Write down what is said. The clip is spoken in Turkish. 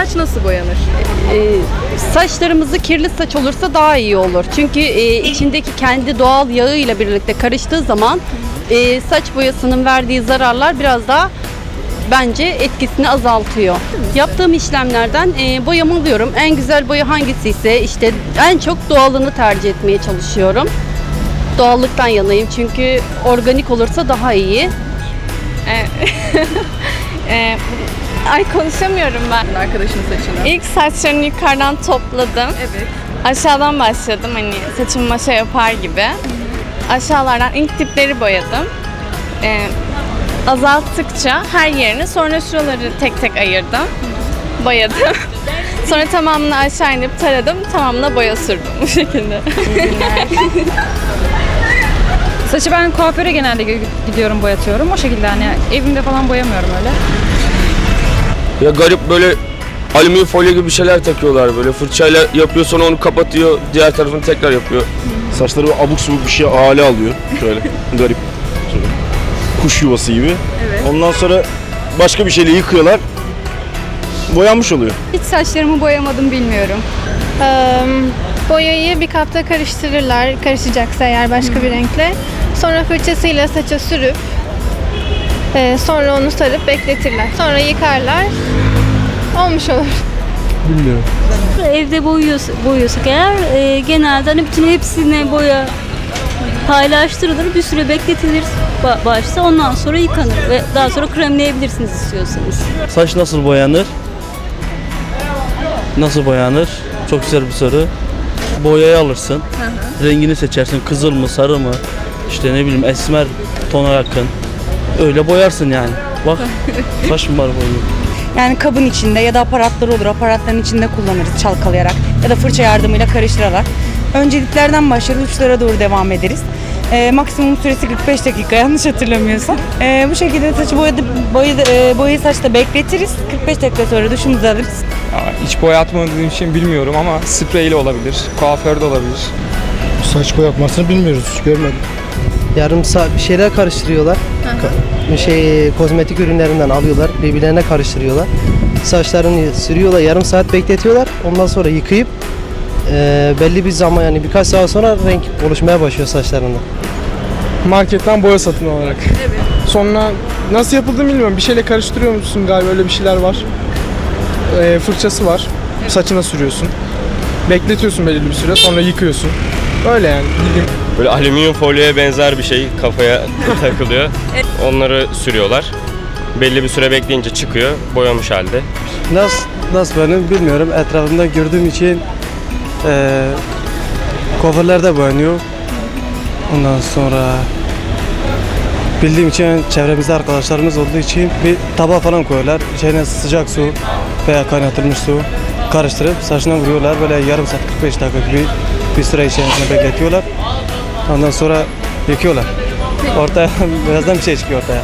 Saç nasıl boyanır? Ee, saçlarımızı kirli saç olursa daha iyi olur. Çünkü e, içindeki kendi doğal yağıyla birlikte karıştığı zaman e, saç boyasının verdiği zararlar biraz daha bence etkisini azaltıyor. Yaptığım işlemlerden e, boyamı alıyorum. En güzel boya hangisi ise işte en çok doğalını tercih etmeye çalışıyorum. Doğallıktan yanayım çünkü organik olursa daha iyi. Ee, ay konuşamıyorum ben. Arkadaşın saçını. İlk saçlarını yukarıdan topladım. Evet. Aşağıdan başladım hani saçımı maşa yapar gibi. Aşağılardan ilk dipleri boyadım. Ee, azalttıkça her yerini sonra şuraları tek tek ayırdım. Boyadım. Sonra tamamını aşağı inip taradım. Tamamına boya sürdüm bu şekilde. Saçı ben kuaföre genelde gi- gidiyorum boyatıyorum. O şekilde hani evimde falan boyamıyorum öyle. Ya garip böyle alüminyum folyo gibi bir şeyler takıyorlar böyle. Fırçayla yapıyor sonra onu kapatıyor. Diğer tarafını tekrar yapıyor. Saçları böyle abuk subuk bir şey hale alıyor. Şöyle garip. Şöyle. Kuş yuvası gibi. Ondan sonra başka bir şeyle yıkıyorlar. Boyanmış oluyor. Hiç saçlarımı boyamadım bilmiyorum. boyayı bir kapta karıştırırlar, karışacaksa eğer başka bir renkle. Sonra fırçasıyla saça sürüp e, sonra onu sarıp bekletirler. Sonra yıkarlar. Olmuş olur. Evde boyuyorsak, boyuyorsak eğer e, genelde hani bütün hepsine boya paylaştırılır, bir süre bekletilir ba- başta ondan sonra yıkanır ve daha sonra kremleyebilirsiniz istiyorsanız. Saç nasıl boyanır? Nasıl boyanır? Çok güzel bir soru. Boyayı alırsın. Rengini seçersin. Kızıl mı, sarı mı? İşte ne bileyim esmer tona yakın. Öyle boyarsın yani. Bak saç mı var boyuyor. Yani kabın içinde ya da aparatlar olur. Aparatların içinde kullanırız çalkalayarak ya da fırça yardımıyla karıştırarak. Önce diplerden başlarız, uçlara doğru devam ederiz. Ee, maksimum süresi 45 dakika yanlış hatırlamıyorsam. Ee, bu şekilde saçı boyadı, boyadı, e, boyayı saçta bekletiriz. 45 dakika sonra duşumuzu alırız. Hiç boyatmadığım için bilmiyorum ama spreyle olabilir, kuaförde olabilir. Saç boyatmasını bilmiyoruz, görmedim. Yarım saat bir şeyler karıştırıyorlar. Ka- şey kozmetik ürünlerinden alıyorlar, birbirlerine karıştırıyorlar. Saçlarını sürüyorlar, yarım saat bekletiyorlar. Ondan sonra yıkayıp eee, belli bir zaman yani birkaç saat sonra renk oluşmaya başlıyor saçlarında. Marketten boya satın alarak. Sonra nasıl yapıldığını bilmiyorum. Bir şeyle karıştırıyor musun galiba öyle bir şeyler var. Ee, fırçası var. Saçına sürüyorsun. Bekletiyorsun belirli bir süre sonra yıkıyorsun. Öyle yani. Böyle alüminyum folyoya benzer bir şey kafaya takılıyor. Onları sürüyorlar. Belli bir süre bekleyince çıkıyor. Boyamış halde. Nasıl, nasıl benim bilmiyorum. Etrafımda gördüğüm için eee kuaförlerde boyanıyor. Ondan sonra bildiğim için çevremizde arkadaşlarımız olduğu için bir tabağa falan koyuyorlar. İçine sıcak su veya kaynatılmış su karıştırıp saçına vuruyorlar. Böyle yarım saat 45 dakika gibi bir süre içerisinde bekletiyorlar. Ondan sonra yıkıyorlar. Ortaya birazdan bir şey çıkıyor ortaya.